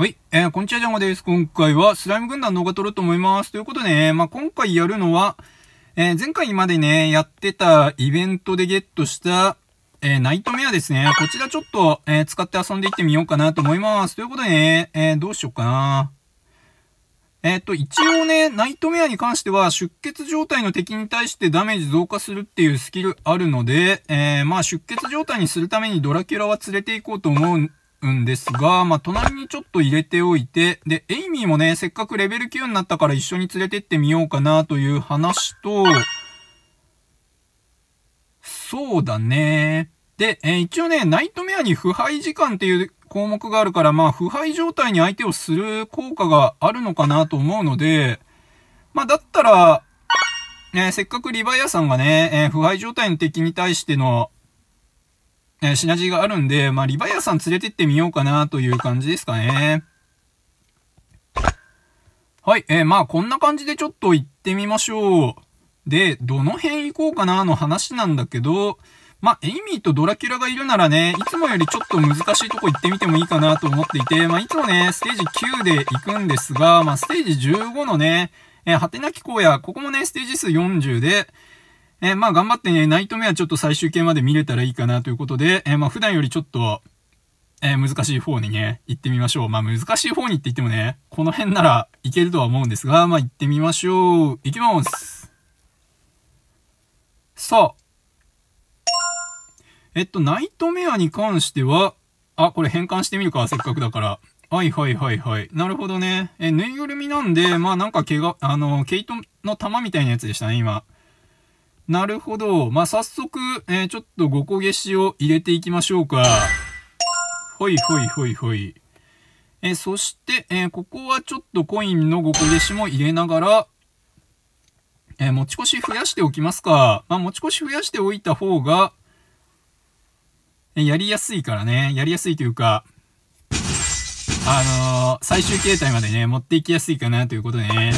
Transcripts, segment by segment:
はい、えー、こんにちは、ジャンゴです。今回はスライム軍団動画撮ろうと思います。ということでね、まあ、今回やるのは、えー、前回までね、やってたイベントでゲットした、えー、ナイトメアですね。こちらちょっと、えー、使って遊んでいってみようかなと思います。ということでね、え、どうしようかな。えっと、一応ね、ナイトメアに関しては、出血状態の敵に対してダメージ増加するっていうスキルあるので、えー、まあ、出血状態にするためにドラキュラは連れて行こうと思うんですが、まあ、隣にちょっと入れておいて、で、エイミーもね、せっかくレベル9になったから一緒に連れてってみようかなという話と、そうだね。で、えー、一応ね、ナイトメアに腐敗時間っていう項目があるから、まあ、腐敗状態に相手をする効果があるのかなと思うので、まあ、だったら、え、せっかくリヴァイアさんがね、えー、腐敗状態の敵に対しての、えー、シナジーがあるんで、まあ、リヴァイアさん連れてってみようかなという感じですかね。はい、えー、まあ、こんな感じでちょっと行ってみましょう。で、どの辺行こうかなの話なんだけど、まあ、エイミーとドラキュラがいるならね、いつもよりちょっと難しいとこ行ってみてもいいかなと思っていて、まあ、いつもね、ステージ9で行くんですが、まあ、ステージ15のね、えー、果てなき荒野、ここもね、ステージ数40で、えー、まあ頑張ってね、ナイトメアちょっと最終形まで見れたらいいかなということで、えー、まあ普段よりちょっと、えー、難しい方にね、行ってみましょう。まあ難しい方にって言ってもね、この辺ならいけるとは思うんですが、まあ行ってみましょう。行きます。さあ。えっと、ナイトメアに関しては、あ、これ変換してみるか、せっかくだから。はいはいはいはい。なるほどね。え、ぬいぐるみなんで、まあなんか毛が、あの、毛糸の玉みたいなやつでしたね、今。なるほど。まあ、早速、えー、ちょっと5個消しを入れていきましょうか。ほいほいほいほい。えー、そして、えー、ここはちょっとコインの5個消しも入れながら、え持ち越し増やしておきますか。まあ、持ち越し増やしておいた方が、えやりやすいからね。やりやすいというか、あのー、最終形態までね、持っていきやすいかなということでね。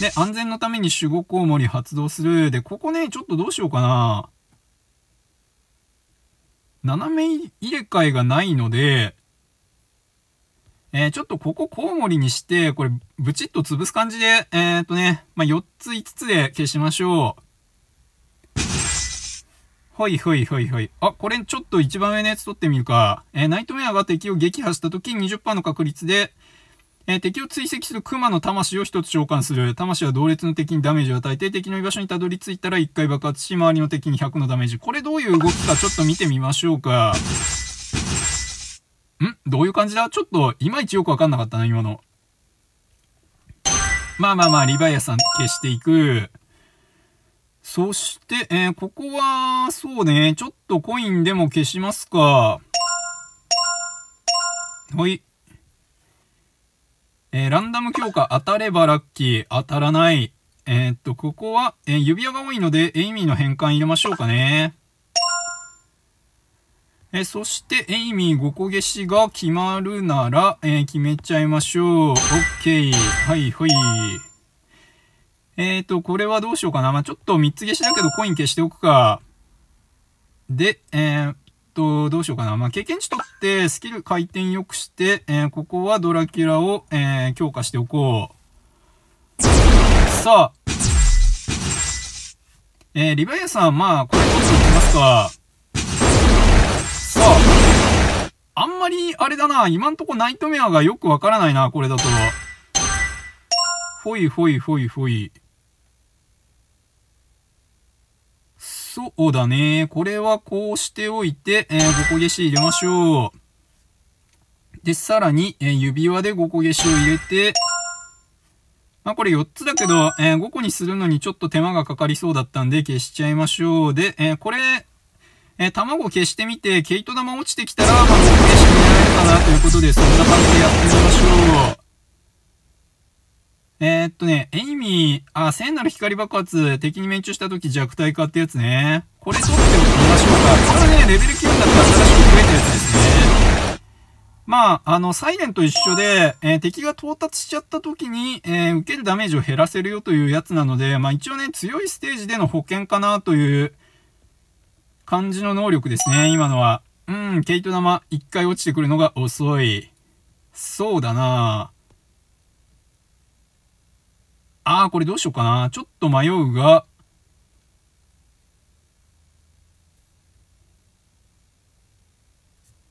で、安全のために守護コウモリ発動する。で、ここね、ちょっとどうしようかな。斜め入れ替えがないので、えー、ちょっとここコウモリにして、これ、ブチッと潰す感じで、えー、っとね、まあ、4つ5つで消しましょう。ほいほいほいほい。あ、これちょっと一番上のやつ取ってみるか。えー、ナイトメアが敵を撃破した時20%の確率で、えー、敵を追跡する熊の魂を一つ召喚する。魂は同列の敵にダメージを与えて、敵の居場所にたどり着いたら一回爆発し、周りの敵に100のダメージ。これどういう動きかちょっと見てみましょうか。ん？どういう感じだ？ちょっと、いまいちよくわかんなかったな、今の。まあまあまあ、リヴァイアさん消していく。そして、えー、ここは、そうね、ちょっとコインでも消しますか。はい。えー、ランダム強化当たればラッキー、当たらない。えー、っと、ここは、えー、指輪が多いので、エイミーの変換入れましょうかね。えそして、エイミー5個消しが決まるなら、え決めちゃいましょう。OK。はい、はい。えっ、ー、と、これはどうしようかな。まあ、ちょっと3つ消しだけどコイン消しておくか。で、えー、っと、どうしようかな。まあ、経験値取ってスキル回転良くして、えー、ここはドラキュラを、えー、強化しておこう。さあ。えー、リヴァイアさん、まあ、これ取っておきますか。さあ。あんまり、あれだな。今んとこナイトメアがよくわからないな、これだと。ほいほいほいほい。そうだね。これはこうしておいて、えー、5個消し入れましょう。で、さらに、えー、指輪で5個消しを入れて、まあこれ4つだけど、えー、5個にするのにちょっと手間がかかりそうだったんで消しちゃいましょう。で、えー、これ、えー、卵消してみて、毛糸玉落ちてきたら、まあ5個消し入れられるかなということで、そんな感じでやってみましょう。えー、っとね、エイミー、あ、聖なる光爆発、敵に命中した時弱体化ってやつね。これ取っておきましょうか。これはね、レベル9になって新しく増えたやつですね。まあ、あの、サイレンと一緒で、えー、敵が到達しちゃった時に、えー、受けるダメージを減らせるよというやつなので、まあ一応ね、強いステージでの保険かなという感じの能力ですね、今のは。うん、ケイト玉、一回落ちてくるのが遅い。そうだなあー、これどうしようかな。ちょっと迷うが、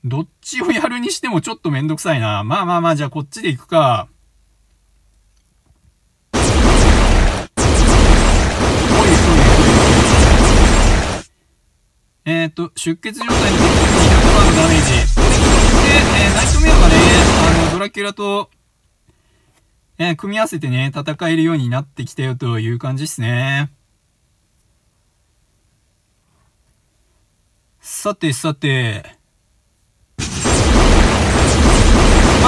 どっちをやるにしてもちょっとめんどくさいな。まあまあまあ、じゃあこっちで行くか。えっ、ー、と、出血状態に200万のダメージ。で、えー、ナイトメアがね、あの、ドラキュラと、えー、組み合わせてね、戦えるようになってきたよという感じですね。さてさて、ま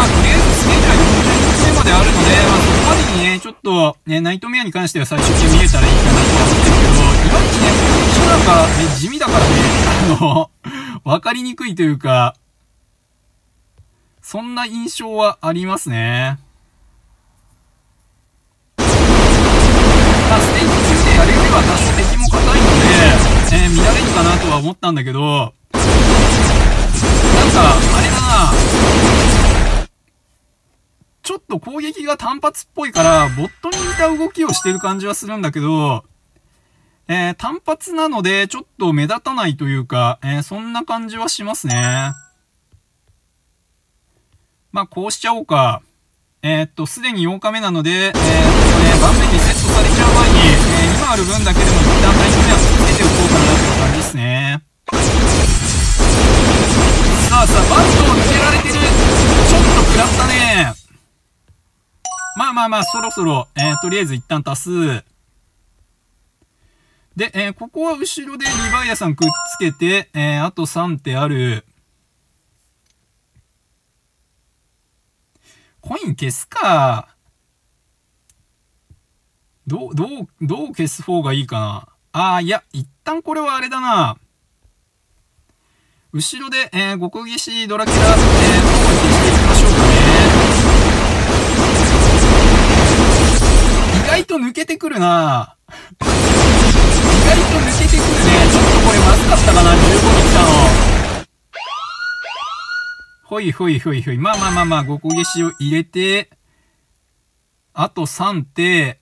あ、とりあえずスケジュールは40日目まであるので、まあ、そこまでにね、ちょっと、ね、ナイトメアに関しては最終形見れたらいいかなと思ってるけど、いまいちね、このなんか、ね、地味だからね、あの、わかりにくいというか、そんな印象はありますね。まあ、ステージ敵も硬いので、えー、見られるかなとは思ったんだけど、なんか、あれだなちょっと攻撃が単発っぽいから、ボットに似た動きをしてる感じはするんだけど、えー、単発なので、ちょっと目立たないというか、えー、そんな感じはしますね。まあ、こうしちゃおうか。えー、っと、すでに8日目なので、えー、っとね、盤面にセット、えー、今ある分だけでも一旦タイム目はつけておこうかなという感じですね。さあさあ、バットを抜けられてる。ちょっと食らったね。まあまあまあ、そろそろ、えー、とりあえず一旦足す。で、えー、ここは後ろでリヴァイアさんくっつけて、えー、あと3手ある。コイン消すか。どう、どう、どう消す方がいいかな？ああ、いや、一旦これはあれだな。後ろで、えー、極消しドラキュラ、えー、消していきましょうかね。意外と抜けてくるな意外と抜けてくるね。ちょっとこれまずかったかな、15に来たの。ほいほいほいほい。まあまあまあまあ、5個消しを入れて、あと3手、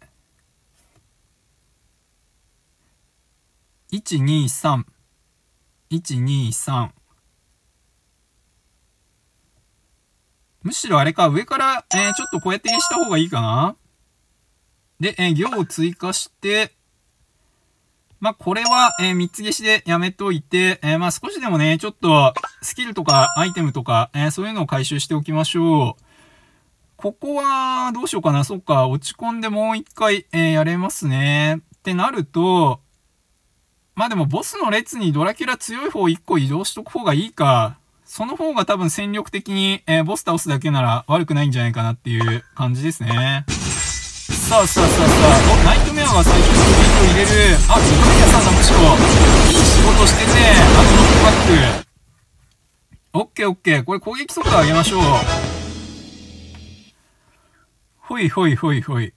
1、2、3。1、2、3。むしろあれか、上から、えー、ちょっとこうやって消した方がいいかなで、えー、行を追加して、まあ、これは、えー、三つ消しでやめといて、えー、まあ、少しでもね、ちょっと、スキルとかアイテムとか、えー、そういうのを回収しておきましょう。ここは、どうしようかな。そっか、落ち込んでもう一回、えやれますね。ってなると、まあでも、ボスの列にドラキュラ強い方一個移動しとく方がいいか。その方が多分戦力的に、えーボス倒すだけなら悪くないんじゃないかなっていう感じですね。さあさあさあさあ、お、ナイトメアが最初に攻撃を入れる。あ、リバイアさんがむしろ、いい仕事してるね。あのノックバック。オッケーオッケー。これ攻撃速度上げましょう。ほいほいほいほい。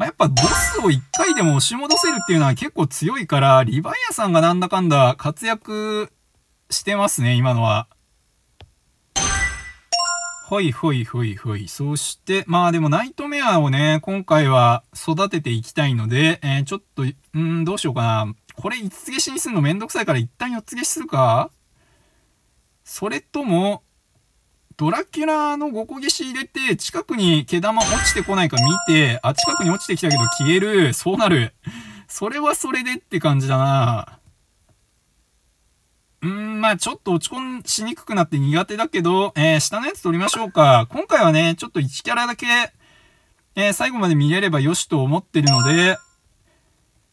まあ、やっぱボスを一回でも押し戻せるっていうのは結構強いから、リヴァイアさんがなんだかんだ活躍してますね、今のは。ほいほいほいほい。そして、まあでもナイトメアをね、今回は育てていきたいので、えー、ちょっと、うん、どうしようかな。これ5つ消しにするのめんどくさいから一旦4つ消しするかそれとも、ドラキュラの5個消し入れて、近くに毛玉落ちてこないか見て、あ、近くに落ちてきたけど消える。そうなる。それはそれでって感じだな。うん、まあちょっと落ち込んしにくくなって苦手だけど、えー、下のやつ取りましょうか。今回はね、ちょっと1キャラだけ、えー、最後まで見れればよしと思ってるので、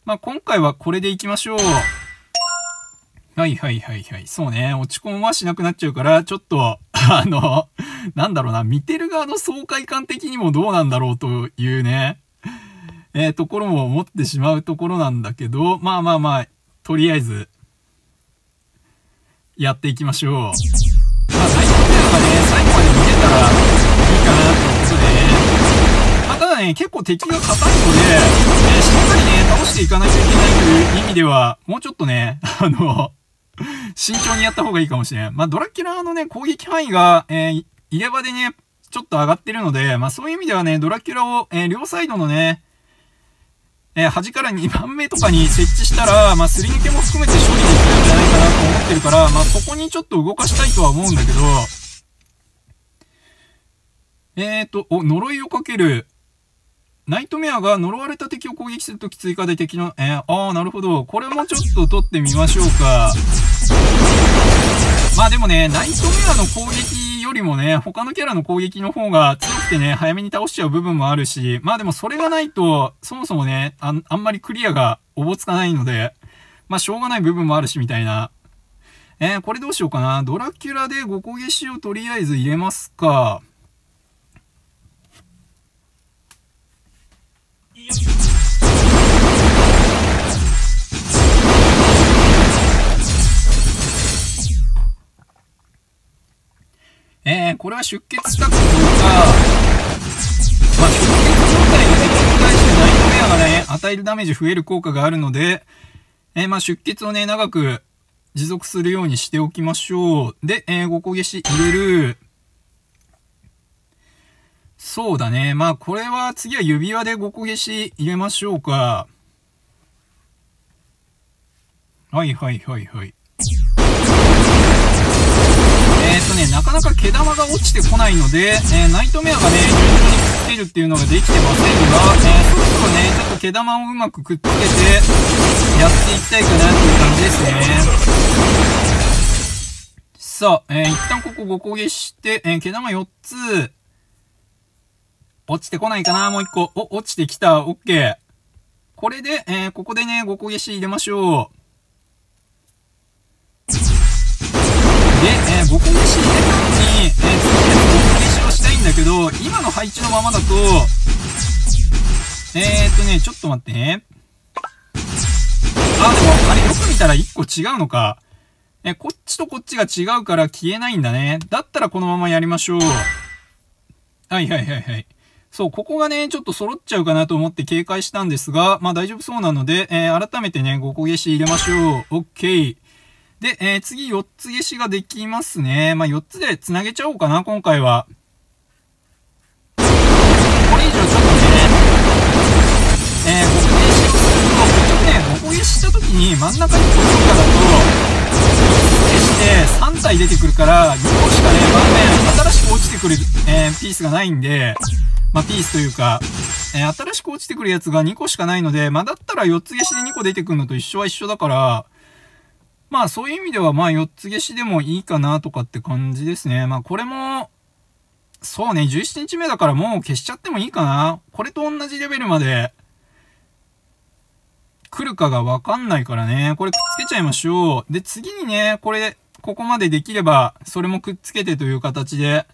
まあ今回はこれでいきましょう。はいはいはいはい。そうね。落ち込んはしなくなっちゃうから、ちょっと、あの、なんだろうな、見てる側の爽快感的にもどうなんだろうというね、えー、ところも思ってしまうところなんだけど、まあまあまあ、とりあえず、やっていきましょう。まあ、最高っていうのがね、最後まで見れたらいいかなということで、まあ、ただね、結構敵が硬いので、えー、しっかりね、倒していかないといけないという意味では、もうちょっとね、あの、慎重にやった方がいいかもしれん。まあ、ドラキュラのね、攻撃範囲が、えー、入れ歯でね、ちょっと上がってるので、まあ、そういう意味ではね、ドラキュラを、えー、両サイドのね、えー、端から2番目とかに設置したら、まあ、すり抜けも含めて処理できるんじゃないかなと思ってるから、まあ、そこにちょっと動かしたいとは思うんだけど、えーと、お、呪いをかける。ナイトメアが呪われた敵を攻撃するとき追加で敵の、えー、あー、なるほど。これもちょっと取ってみましょうか。まあでもね、ナイトメアの攻撃よりもね、他のキャラの攻撃の方が強くてね、早めに倒しちゃう部分もあるし、まあでもそれがないと、そもそもね、ああんまりクリアがおぼつかないので、まあしょうがない部分もあるしみたいな。えー、これどうしようかな。ドラキュラで5個消しをとりあえず入れますか。これは出血したかどうか、まあ、出血状態の敵に対してナイトメアがね、与えるダメージ増える効果があるので、えー、まあ、出血をね、長く持続するようにしておきましょう。で、えー、5個消し入れる。そうだね。まあ、これは次は指輪で5個消し入れましょうか。はいはいはいはい。え、っとね、なかなか毛玉が落ちてこないので、えー、ナイトメアがね、順調にくっつけるっていうのができてませんが、えー、そろそろね、ちょっと毛玉をうまくくっつけて、やっていきたいかなという感じですね。さあ、えー、一旦ここ5個消して、えー、毛玉4つ、落ちてこないかなもう1個。お、落ちてきた。オッケー。これで、えー、ここでね、5個消し入れましょう。えー、5個消し入れたのに、えー、次で5個消しをしたいんだけど、今の配置のままだと、えーっとね、ちょっと待ってね。あ、でも、あれよく見たら1個違うのか。え、こっちとこっちが違うから消えないんだね。だったらこのままやりましょう。はいはいはいはい。そう、ここがね、ちょっと揃っちゃうかなと思って警戒したんですが、まあ大丈夫そうなので、えー、改めてね、5個消し入れましょう。OK。で、えー、次4つ消しができますね。まあ4つで繋げちゃおうかな、今回は。これ以上ちょっとね、えー、5個消しをすると、結局ね、5個消しした時に真ん中にこっちからと、消して3体出てくるから、2個しかね、盤面、新しく落ちてくる、えー、ピースがないんで、まあ、ピースというか、えー、新しく落ちてくるやつが2個しかないので、まあ、だったら4つ消しで2個出てくるのと一緒は一緒だから、まあ、そういう意味では、まあ、4つ消しでもいいかなとかって感じですね。まあ、これも、そうね、17日目だからもう消しちゃってもいいかな。これと同じレベルまで、来るかがわかんないからね。これくっつけちゃいましょう。で、次にね、これ、ここまでできれば、それもくっつけてという形で、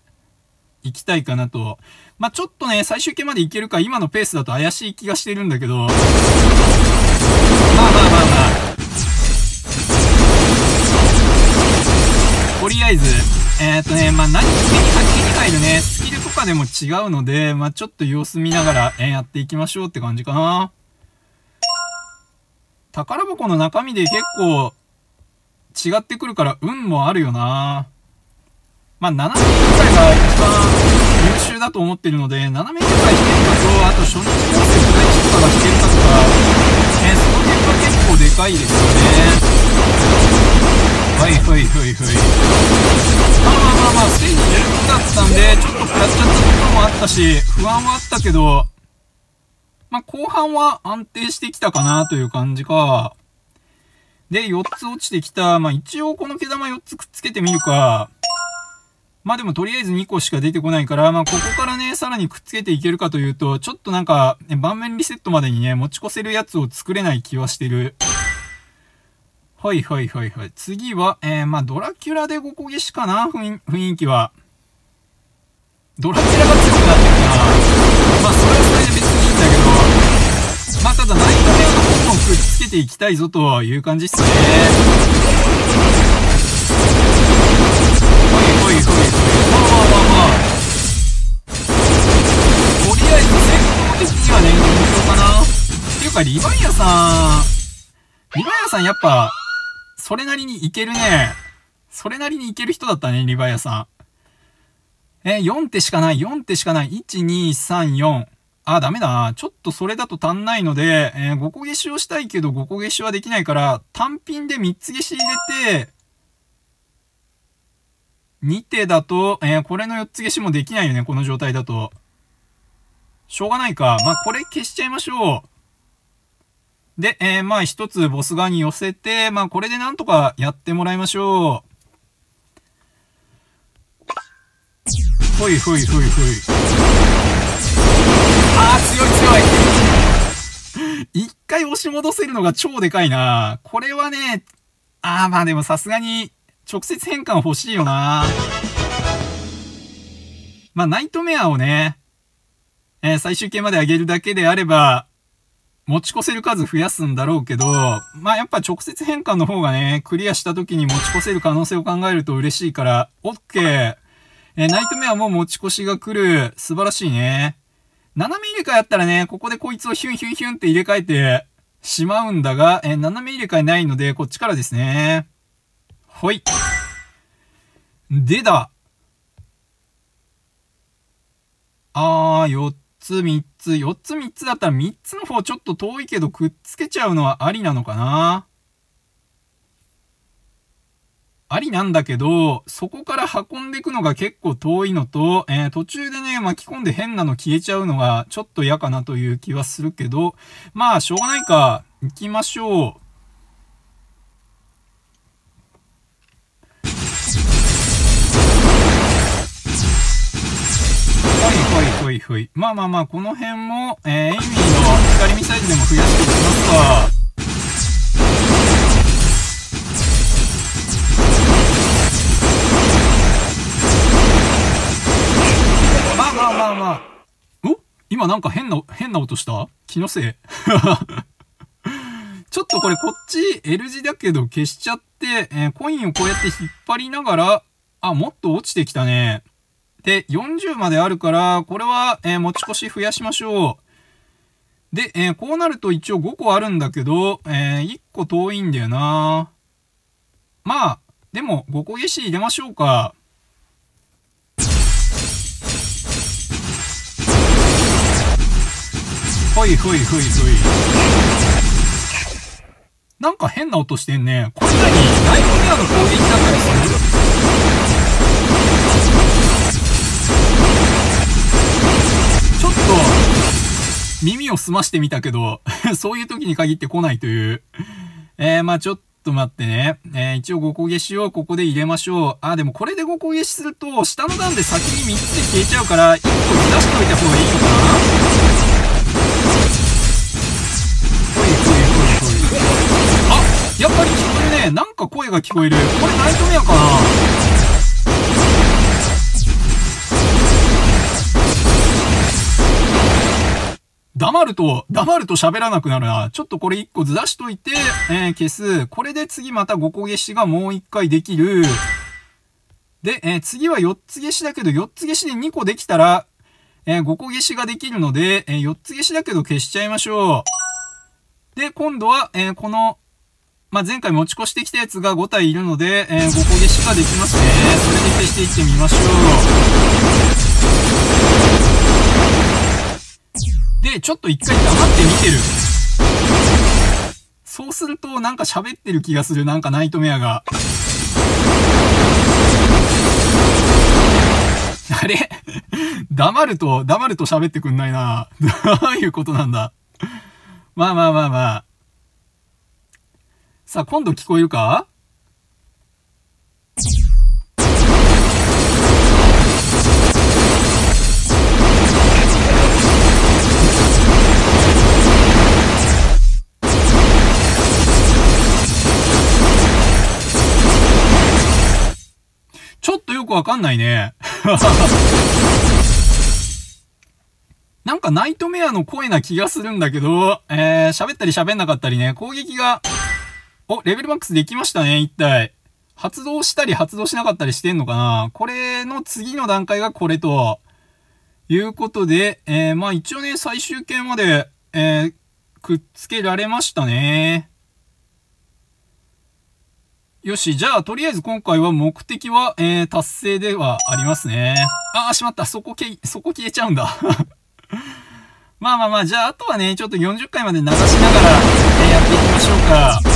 行きたいかなと。まあ、ちょっとね、最終形までいけるか、今のペースだと怪しい気がしてるんだけど。まあまあまあまあ。とりあえず、えー、っとね、まあ、何、手に入るね、スキルとかでも違うので、まあ、ちょっと様子見ながら、えー、やっていきましょうって感じかな。宝箱の中身で結構違ってくるから運もあるよな。まあ、7名くらいが一番優秀だと思ってるので、7名くらい引けるかと、あと初日合成の第1とかが引けるかとか、えー、その辺が結構でかいですよね。はいはいはいはい。まあまあまあまあ、ステージ16だったんで、ちょっと食らっちゃったところもあったし、不安はあったけど、まあ、後半は安定してきたかなという感じか。で、4つ落ちてきた。まあ、一応この毛玉4つくっつけてみるか。まあでもとりあえず2個しか出てこないから、まあここからね、さらにくっつけていけるかというと、ちょっとなんか、ね、盤面リセットまでにね、持ち越せるやつを作れない気はしてる。はいはいはいはい。次は、えー、まあドラキュラで5個消しかな？雰囲気は。ドラキュラが強くなってるな。まあそれはそれで別にいいんだけど、まあ、ただ、ナイトメアの方もくっつけていきたいぞという感じっすね。ほいほいほいほい。まあまあまあまあ。とりあえず戦闘的にはね、順調かな。っていうか、リヴァイアさん、リヴァイアさんやっぱ、それなりにいけるね。それなりにいける人だったね、リヴァイアさん。えー、4手しかない、4手しかない。1、2、3、4。あ、ダメだな。ちょっとそれだと足んないので、えー、5個消しをしたいけど5個消しはできないから、単品で3つ消し入れて、2手だと、えー、これの4つ消しもできないよね、この状態だと。しょうがないか。まあ、これ消しちゃいましょう。で、えー、まあ、一つボス側に寄せて、まあ、これでなんとかやってもらいましょう。ほいほいほいほい。あー、強い強い。一回押し戻せるのが超でかいな。これはね、あー、まあでもさすがに、直接変換欲しいよな。まあ、ナイトメアをね、えー、最終形まで上げるだけであれば、持ち越せる数増やすんだろうけど、まあ、やっぱ直接変換の方がね、クリアした時に持ち越せる可能性を考えると嬉しいから、オッケー。え、ナイトメアも持ち越しが来る。素晴らしいね。斜め入れ替えあったらね、ここでこいつをヒュンヒュンヒュンって入れ替えてしまうんだが、え、斜め入れ替えないので、こっちからですね。ほい。でだ。あー、4つ、3つ。4つ、3つだったら3つの方ちょっと遠いけどくっつけちゃうのはありなのかな？ありなんだけど、そこから運んでいくのが結構遠いのと、えー、途中でね、巻き込んで変なの消えちゃうのがちょっと嫌かなという気はするけど、まあ、しょうがないか。行きましょう。いほいほい。まあまあまあ、この辺も、えー、エイミーの光ミサイルでも増やしていきますか。まあまあまあまあ。お？今なんか変な、変な音した？気のせい？ちょっとこれこっち L 字だけど消しちゃって、えー、コインをこうやって引っ張りながら、あ、もっと落ちてきたね。で、40まであるから、これは、えー、持ち越し増やしましょう。で、えー、こうなると一応5個あるんだけど、えー、1個遠いんだよなまあ、でも5個消し入れましょうか。ほいほいほいほい。なんか変な音してんね。これ何ナイトメアの攻撃だったりするちょっと、耳を澄ましてみたけど そういう時に限って来ないという。えー、まあちょっと待ってね。えー、一応5個消しをここで入れましょう。あ、でもこれで5個消しすると、下の段で先に3つで消えちゃうから、1個出しておいた方がいいのかなほいほいほいほい。あ、やっぱり聞こえるね。なんか声が聞こえる。これナイトメアかな黙ると、黙ると喋らなくなるな。ちょっとこれ1個ずらしといて、えー、消す。これで次また5個消しがもう1回できる。で、えー、次は4つ消しだけど、4つ消しで2個できたら、えー、5個消しができるので、え4つ消しだけど消しちゃいましょう。で、今度は、えこの、まあ、前回持ち越してきたやつが5体いるので、え5個消しができますね。それで消していってみましょう。で、ちょっと一回黙って見てる。そうすると、なんか喋ってる気がする。なんかナイトメアが。あれ？黙ると、黙ると喋ってくんないな。どういうことなんだ？まあまあまあまあ。さあ、今度聞こえるか？くわかんないね。なんかナイトメアの声な気がするんだけど、えー、喋ったり喋んなかったりね、攻撃が、お、レベルマックスできましたね、一体。発動したり発動しなかったりしてんのかなこれの次の段階がこれと、いうことで、えー、まあ一応ね、最終形まで、えー、くっつけられましたね。よし、じゃあ、とりあえず今回は目的は、えー、達成ではありますね。ああ、しまった。そこけ、そこ消えちゃうんだ。まあまあまあ、じゃあ、あとはね、ちょっと40回まで流しながら、えー、やっていきましょうか。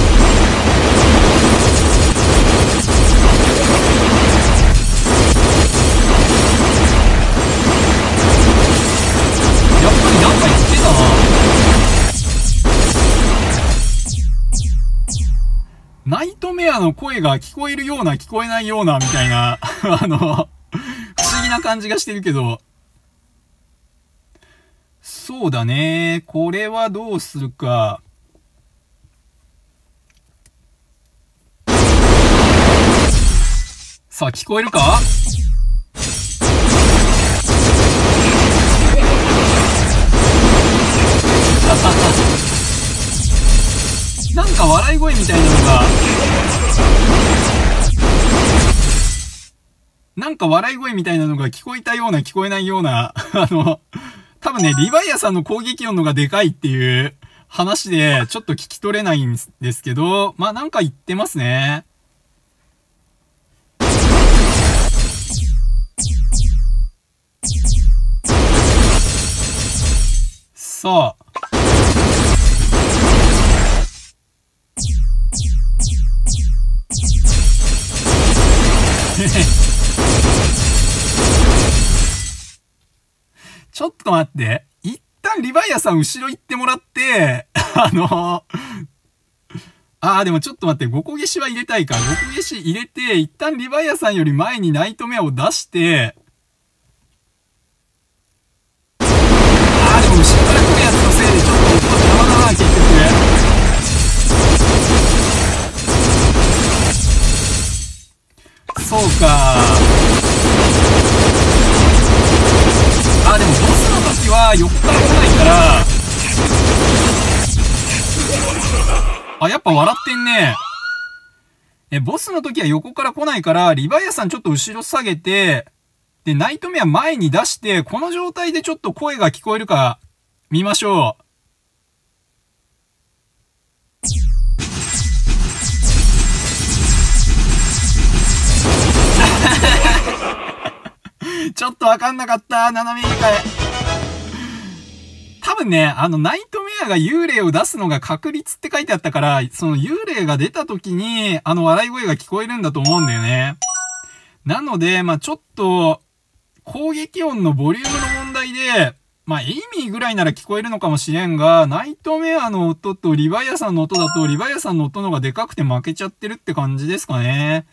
ナイトメアの声が聞こえるような聞こえないようなみたいな、あの、不思議な感じがしてるけど、そうだね。これはどうするか。さあ、聞こえるか？なんか笑い声みたいなのが、なんか笑い声みたいなのが聞こえたような聞こえないような、あの、多分ね、リヴァイアさんの攻撃音のがでかいっていう話で、ちょっと聞き取れないんですけど、まあなんか言ってますね。さあ。ちょっと待って。一旦リヴァイアさん後ろ行ってもらって、あのああ、でもちょっと待って、5個消しは入れたいか。5個消し入れて、一旦リヴァイアさんより前にナイトメアを出して、ああ、でも後ろから来るやつのせいでちょっと邪魔だな、結局。そうか。あでもボスの時は横から来ないから。あやっぱ笑ってんね。えボスの時は横から来ないからリヴァイアさんちょっと後ろ下げてでナイトメア前に出してこの状態でちょっと声が聞こえるか見ましょう。ちょっとわかんなかった。斜め入れ替え。多分ね、あの、ナイトメアが幽霊を出すのが確率って書いてあったから、その幽霊が出た時に、あの笑い声が聞こえるんだと思うんだよね。なので、まあちょっと、攻撃音のボリュームの問題で、まあ、エイミーぐらいなら聞こえるのかもしれんが、ナイトメアの音とリヴァイアさんの音だと、リヴァイアさんの音の方がでかくて負けちゃってるって感じですかね。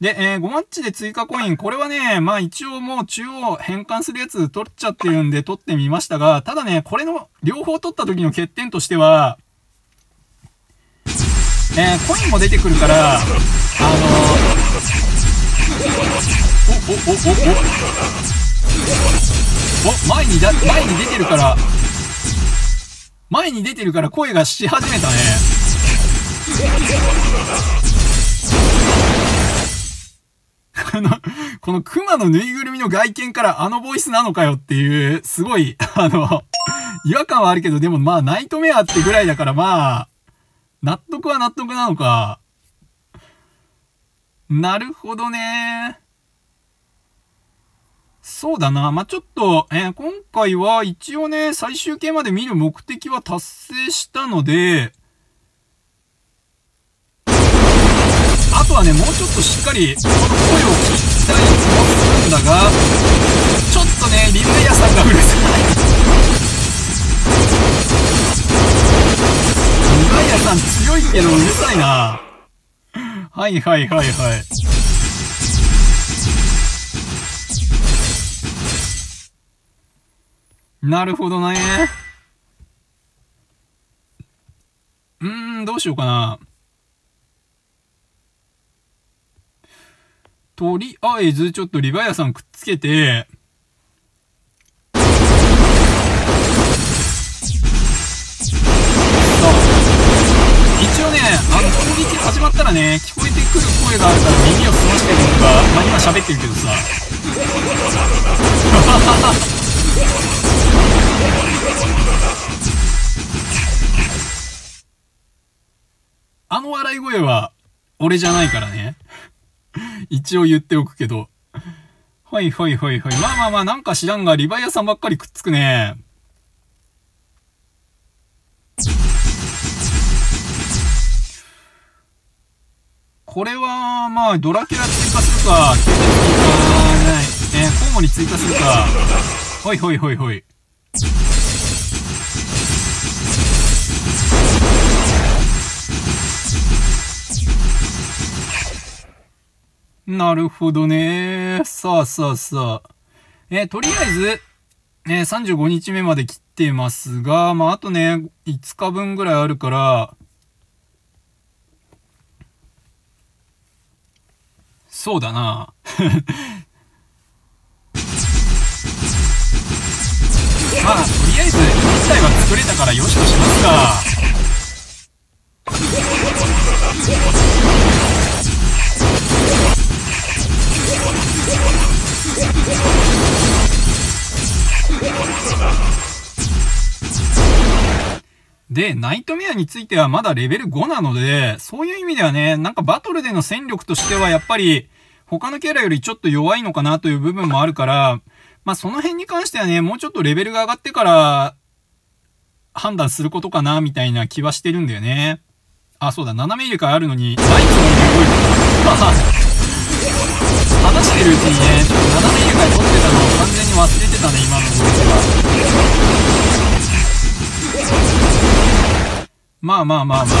で、えー、5マッチで追加コイン。これはね、まあ一応もう中央変換するやつ取っちゃってるんで取ってみましたが、ただね、これの両方取った時の欠点としては、えー、コインも出てくるから、あのー、お、お、お、お、お、お、前にだ、前に出てるから、前に出てるから声がし始めたね。この、この熊のぬいぐるみの外見からあのボイスなのかよっていう、すごい、あの、違和感はあるけど、でもまあ、ナイトメアってぐらいだからまあ、納得は納得なのか。なるほどね。そうだな。まあ、ちょっと、えー、今回は一応ね、最終形まで見る目的は達成したので、あとはね、もうちょっとしっかり、この声を聞きたい気もするんだが、ちょっとね、リヴァイアさんがうるさい。リヴァイアさん強いけどうるさいな。はいはいはいはい。なるほどね。うーん、どうしようかな。とりあえずちょっとリヴァイアさんくっつけて、一応ね、あの攻撃始まったらね、聞こえてくる声があるから耳を澄ましてるのか、まあ今喋ってるけどさ。あの笑い声は、俺じゃないからね。一応言っておくけど。はいはいはいはい。まあまあまあ、なんか知らんが、リヴァイアさんばっかりくっつくね。これは、まあ、ドラキュラ追加するか、吸血追加、えー、交互に追加するか。ほいほいほいほい。なるほどね。さあさあさあ。えー、とりあえず、えー、35日目まで切ってますが、まあ、あとね、5日分ぐらいあるから、そうだな。まあ、とりあえず、1体は作れたからよしとしますか。で、ナイトメアについてはまだレベル5なので、そういう意味ではね、なんかバトルでの戦力としてはやっぱり、他のキャラよりちょっと弱いのかなという部分もあるから、まあその辺に関してはね、もうちょっとレベルが上がってから、判断することかな、みたいな気はしてるんだよね。あ、そうだ、斜め入れ替えあるのに、ライトの動いてた。話してるうちにね、ちょっと斜め入れ替え撮ってたのを完全に忘れてたね、今の動きは。まあまあまあまあ。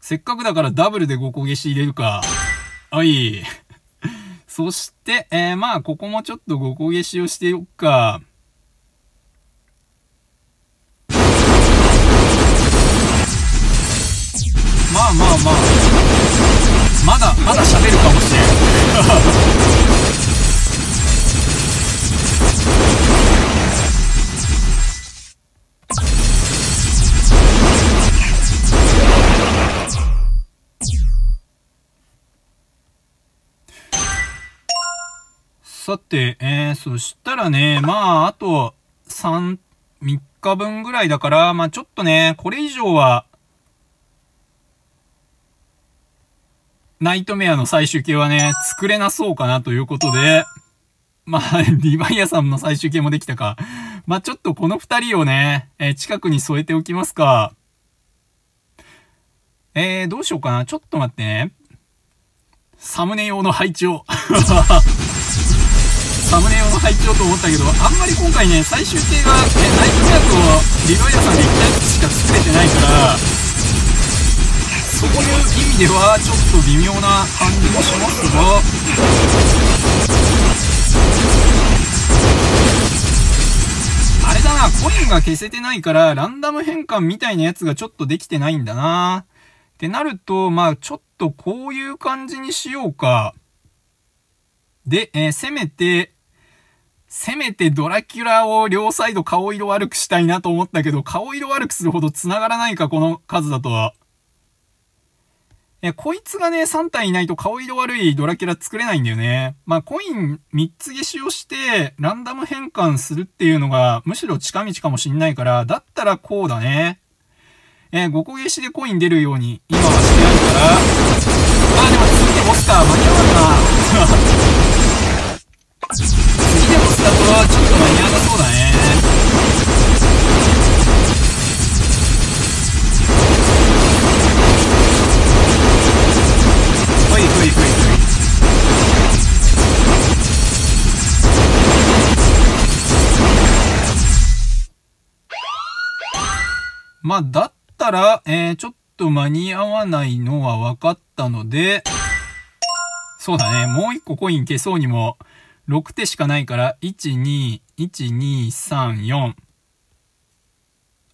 せっかくだからダブルで5個消し入れるか。はい。そして、えー、まあ、ここもちょっと5個消しをしておくか。まあまあまあまだまだ喋るかもしれんさて、えー、そしたらね、まあ、あと、3、3日分ぐらいだから、まあちょっとね、これ以上は、ナイトメアの最終形はね、作れなそうかなということで、まあ、リヴァイアさんの最終形もできたか。まあ、ちょっとこの二人をね、えー、近くに添えておきますか。えー、どうしようかな。ちょっと待ってね。サムネ用の配置を。サムネ用の配置をと思ったけど、あんまり今回ね、最終形が、えナイトメアとリヴァイアさんで1回ずつしか作れてないから、そういう意味ではちょっと微妙な感じもしますが。あれだなコインが消せてないからランダム変換みたいなやつがちょっとできてないんだな。ってなるとまあちょっとこういう感じにしようか。で、えー、せめてせめてドラキュラを両サイド顔色悪くしたいなと思ったけど、顔色悪くするほど繋がらないか、この数だとは。え、こいつがね、3体いないと顔色悪いドラキュラ作れないんだよね。まあ、コイン3つ消しをして、ランダム変換するっていうのが、むしろ近道かもしんないから、だったらこうだね。えー、5個消しでコイン出るように、今はしてあるから、あ、でも次でボスか、間に合わんな。次でボスだと、ちょっと間に合わなそうだね。まあ、だったら、えー、ちょっと間に合わないのは分かったので、そうだね。もう一個コイン消そうにも、6手しかないから、1、2、1、2、3、4。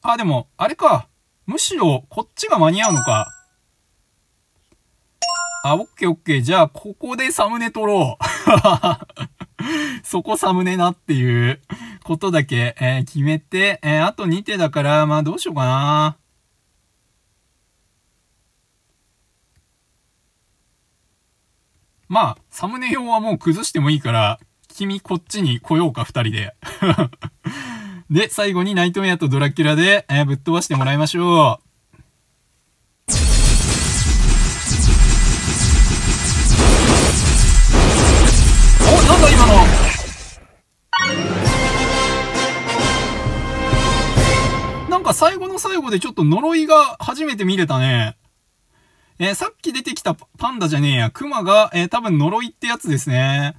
あ、でも、あれか。むしろ、こっちが間に合うのか。あ、オッケーオッケー。じゃあ、ここでサムネ撮ろう。そこサムネなっていうことだけ、えー、決めて、えー、あと2手だから、まあどうしようかな。まあ、サムネ用はもう崩してもいいから、君こっちに来ようか、二人で。で、最後にナイトメアとドラキュラで、えー、ぶっ飛ばしてもらいましょう。か最後の最後でちょっと呪いが初めて見れたね。えー、さっき出てきたパンダじゃねえや、クマが、えー、多分呪いってやつですね。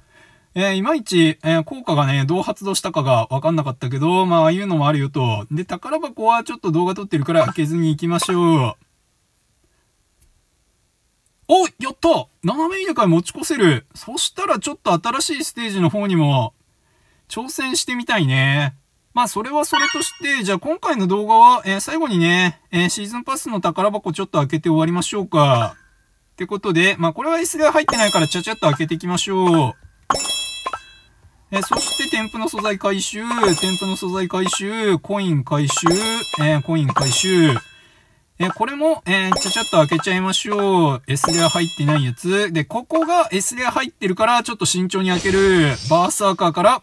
えー、いまいち、えー、効果がね、どう発動したかがわかんなかったけど、まあ、ああいうのもあるよと。で、宝箱はちょっと動画撮ってるから開けずに行きましょう。おやった斜め入れ替え持ち越せるそしたらちょっと新しいステージの方にも挑戦してみたいね。まあ、それはそれとして、じゃあ今回の動画は、えー、最後にね、えー、シーズンパスの宝箱ちょっと開けて終わりましょうか。ってことで、まあ、これは S が入ってないからちゃちゃっと開けていきましょう。えー、そして、添付の素材回収、添付の素材回収、コイン回収、えー、コイン回収。えー、これも、え、ちゃちゃっと開けちゃいましょう。S レア入ってないやつ。で、ここが S レア入ってるから、ちょっと慎重に開ける。バーサーカーから、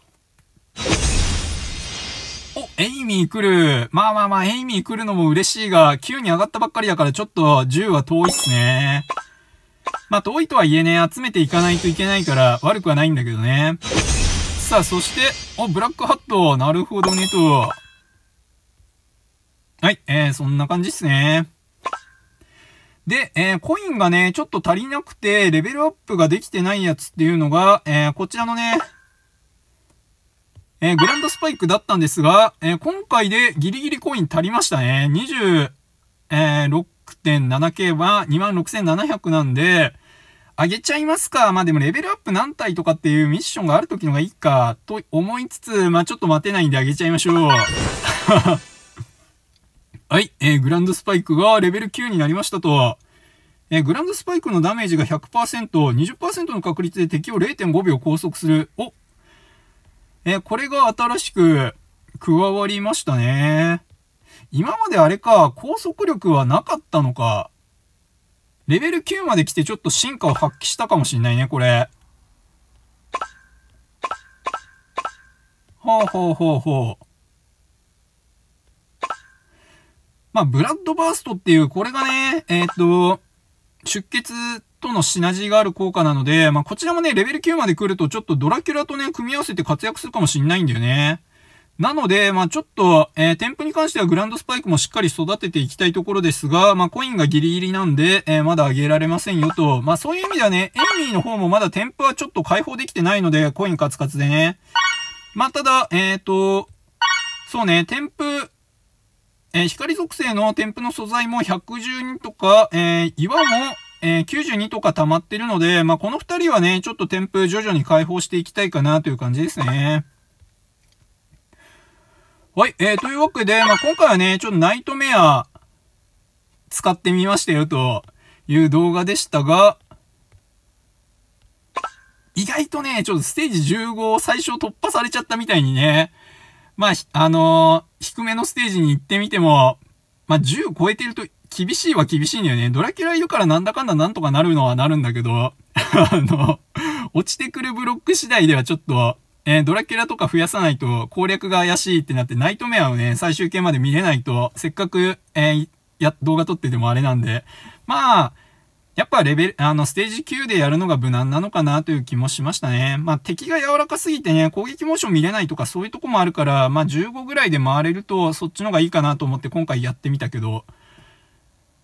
エイミー来る。まあまあまあ、エイミー来るのも嬉しいが、9に上がったばっかりだからちょっと10は遠いっすね。まあ遠いとはいえね、集めていかないといけないから悪くはないんだけどね。さあ、そして、お、ブラックハット。なるほどね、と。はい、えー、そんな感じっすね。で、えー、コインがね、ちょっと足りなくて、レベルアップができてないやつっていうのが、えー、こちらのね、えー、グランドスパイクだったんですが、えー、今回でギリギリコイン足りましたね。26.7K は26,700なんで、あげちゃいますか。まあでもレベルアップ何体とかっていうミッションがある時のがいいか、と思いつつ、まあちょっと待てないんであげちゃいましょう。はい、えー、グランドスパイクがレベル9になりましたと。えー、グランドスパイクのダメージが100%、20%の確率で敵を0.5秒拘束する。おえ、これが新しく加わりましたね。今まであれか、高速力はなかったのか。レベル9まで来てちょっと進化を発揮したかもしんないね、これ。ほうほうほうほう。まあ、ブラッドバーストっていう、これがね、えっ、と、出血とのシナジーがある効果なので、まあ、こちらもね、レベル9まで来るとちょっとドラキュラとね、組み合わせて活躍するかもしんないんだよね。なので、まあちょっと、えー、添付に関してはグランドスパイクもしっかり育てていきたいところですが、まあコインがギリギリなんで、えー、まだ上げられませんよと。まあそういう意味ではね、エイミーの方もまだ添付はちょっと解放できてないので、コインカツカツでね。まあただ、えっ、ー、と、そうね、添付、えー、光属性の添付の素材も112とか、えー、岩も、えー、92とか溜まってるので、まあこの二人はね、ちょっと添付徐々に解放していきたいかなという感じですね。はい、えー、というわけで、まあ、今回はね、ちょっとナイトメア使ってみましたよという動画でしたが、意外とね、ちょっとステージ15最初突破されちゃったみたいにね、まあ、あのー、低めのステージに行ってみても、まあ、10超えてると厳しいは厳しいんだよね。ドラキュラいるからなんだかんだなんとかなるのはなるんだけど、あの、落ちてくるブロック次第ではちょっと、えー、ドラキュラとか増やさないと攻略が怪しいってなって、ナイトメアをね、最終形まで見れないと、せっかく、えー、や、動画撮っててもあれなんで、まあ、やっぱレベル、あの、ステージ9でやるのが無難なのかなという気もしましたね。まあ、敵が柔らかすぎてね、攻撃モーション見れないとかそういうとこもあるから、まあ、15ぐらいで回れると、そっちの方がいいかなと思って今回やってみたけど、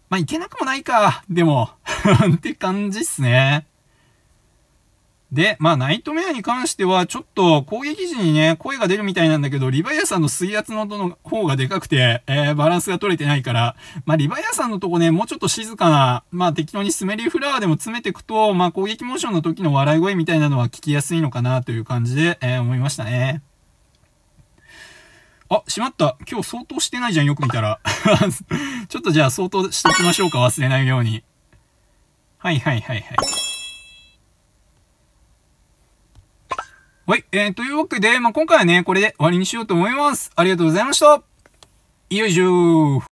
まあ、いけなくもないか。でも って感じっすね。で、まあ、ナイトメアに関しては、ちょっと攻撃時にね、声が出るみたいなんだけど、リヴァイアさんの水圧の音の方がでかくて、えー、バランスが取れてないから、まあ、リヴァイアさんのとこね、もうちょっと静かな、まあ、適当にスメリーフラワーでも詰めていくと、まあ、攻撃モーションの時の笑い声みたいなのは聞きやすいのかなという感じで、えー、思いましたね。あ、しまった。今日相当してないじゃん、よく見たら。ちょっとじゃあ相当しときましょうか、忘れないように。はいはいはいはい。はい。えー、というわけで、まあ、今回はね、これで終わりにしようと思います。ありがとうございました。よいしょー。